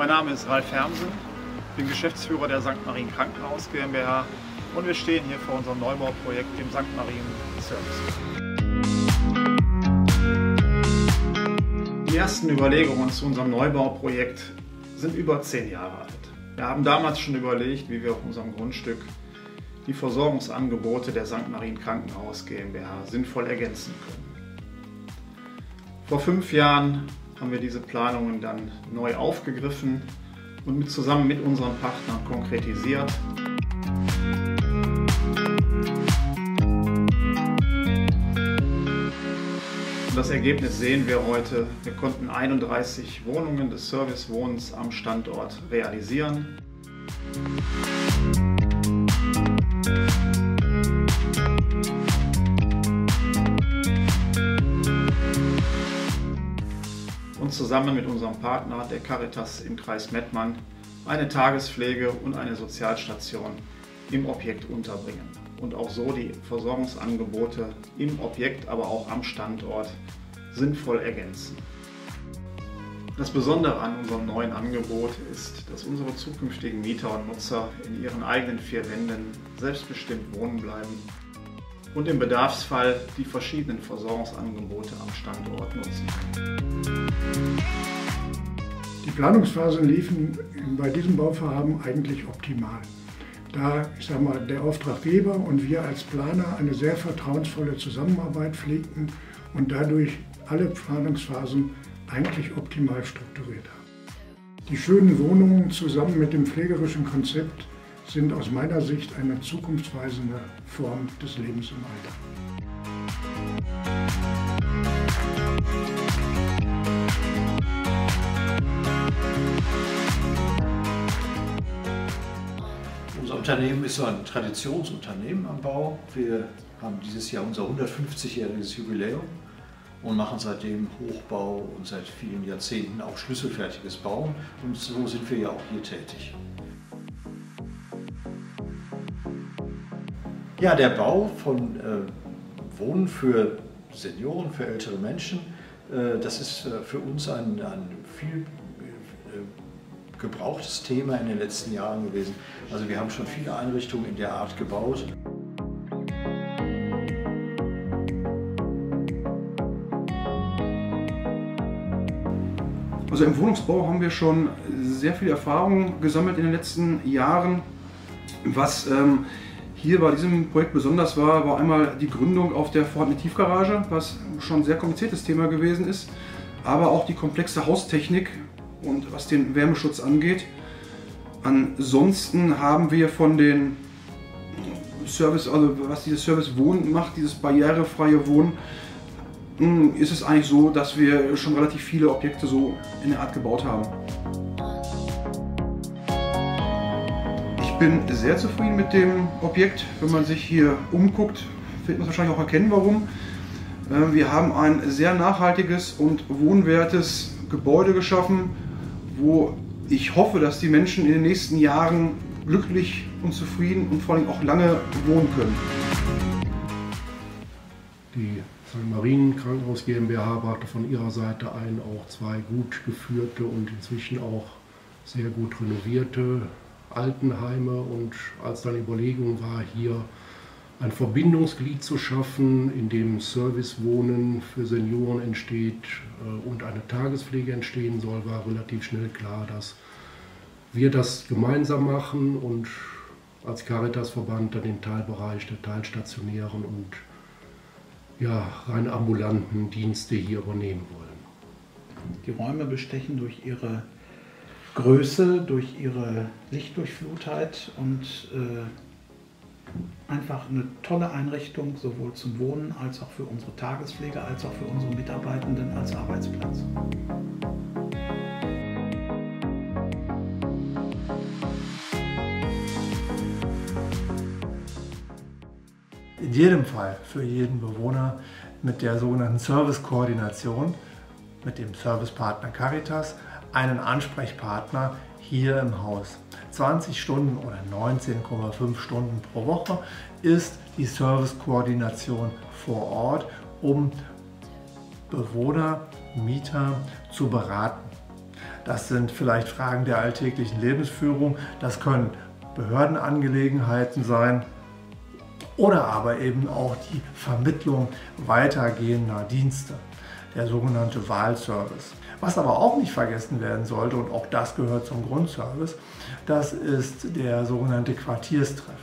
Mein Name ist Ralf Hermsen, bin Geschäftsführer der St. Marien Krankenhaus GmbH und wir stehen hier vor unserem Neubauprojekt, dem St. Marien Service. Die ersten Überlegungen zu unserem Neubauprojekt sind über zehn Jahre alt. Wir haben damals schon überlegt, wie wir auf unserem Grundstück die Versorgungsangebote der St. Marien Krankenhaus GmbH sinnvoll ergänzen können. Vor fünf Jahren haben wir diese Planungen dann neu aufgegriffen und mit, zusammen mit unseren Partnern konkretisiert. Das Ergebnis sehen wir heute. Wir konnten 31 Wohnungen des Servicewohnens am Standort realisieren. Zusammen mit unserem Partner, der Caritas im Kreis Mettmann, eine Tagespflege und eine Sozialstation im Objekt unterbringen und auch so die Versorgungsangebote im Objekt, aber auch am Standort sinnvoll ergänzen. Das Besondere an unserem neuen Angebot ist, dass unsere zukünftigen Mieter und Nutzer in ihren eigenen vier Wänden selbstbestimmt wohnen bleiben und im Bedarfsfall die verschiedenen Versorgungsangebote am Standort nutzen. Die Planungsphasen liefen bei diesem Bauvorhaben eigentlich optimal. Da ich sag mal, der Auftraggeber und wir als Planer eine sehr vertrauensvolle Zusammenarbeit pflegten und dadurch alle Planungsphasen eigentlich optimal strukturiert haben. Die schönen Wohnungen zusammen mit dem pflegerischen Konzept sind aus meiner Sicht eine zukunftsweisende Form des Lebens im Alter. Unser Unternehmen ist so ein Traditionsunternehmen am Bau. Wir haben dieses Jahr unser 150-jähriges Jubiläum und machen seitdem Hochbau und seit vielen Jahrzehnten auch schlüsselfertiges Bauen. Und so sind wir ja auch hier tätig. Ja, der Bau von äh, Wohnen für Senioren, für ältere Menschen, äh, das ist äh, für uns ein, ein viel äh, gebrauchtes Thema in den letzten Jahren gewesen. Also wir haben schon viele Einrichtungen in der Art gebaut. Also im Wohnungsbau haben wir schon sehr viel Erfahrung gesammelt in den letzten Jahren, was ähm, hier bei diesem Projekt besonders war, war einmal die Gründung auf der vorhandenen Tiefgarage, was schon ein sehr kompliziertes Thema gewesen ist, aber auch die komplexe Haustechnik und was den Wärmeschutz angeht. Ansonsten haben wir von den Service, also was dieses Service Wohnen macht, dieses barrierefreie Wohnen, hm, ist es eigentlich so, dass wir schon relativ viele Objekte so in der Art gebaut haben. Bin sehr zufrieden mit dem Objekt. Wenn man sich hier umguckt, wird man wahrscheinlich auch erkennen, warum. Äh, wir haben ein sehr nachhaltiges und wohnwertes Gebäude geschaffen, wo ich hoffe, dass die Menschen in den nächsten Jahren glücklich und zufrieden und vor allem auch lange wohnen können. Die St. Marien Krankenhaus GmbH brachte von ihrer Seite ein auch zwei gut geführte und inzwischen auch sehr gut renovierte Altenheime und als dann Überlegung war, hier ein Verbindungsglied zu schaffen, in dem Servicewohnen für Senioren entsteht äh, und eine Tagespflege entstehen soll, war relativ schnell klar, dass wir das gemeinsam machen und als Caritasverband dann den Teilbereich der teilstationären und ja, rein ambulanten Dienste hier übernehmen wollen. Die Räume bestechen durch ihre Größe, durch ihre Lichtdurchflutheit und äh, einfach eine tolle Einrichtung, sowohl zum Wohnen als auch für unsere Tagespflege, als auch für unsere Mitarbeitenden als Arbeitsplatz. In jedem Fall für jeden Bewohner mit der sogenannten Service-Koordination, mit dem Servicepartner Caritas einen Ansprechpartner hier im Haus. 20 Stunden oder 19,5 Stunden pro Woche ist die Servicekoordination vor Ort, um Bewohner, Mieter zu beraten. Das sind vielleicht Fragen der alltäglichen Lebensführung. Das können Behördenangelegenheiten sein oder aber eben auch die Vermittlung weitergehender Dienste, der sogenannte Wahlservice. Was aber auch nicht vergessen werden sollte, und auch das gehört zum Grundservice, das ist der sogenannte Quartierstreff.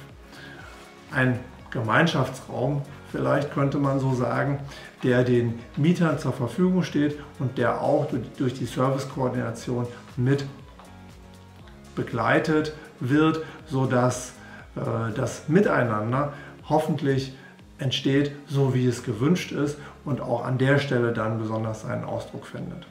Ein Gemeinschaftsraum, vielleicht könnte man so sagen, der den Mietern zur Verfügung steht und der auch durch die Servicekoordination mit begleitet wird, sodass äh, das Miteinander hoffentlich entsteht, so wie es gewünscht ist und auch an der Stelle dann besonders seinen Ausdruck findet.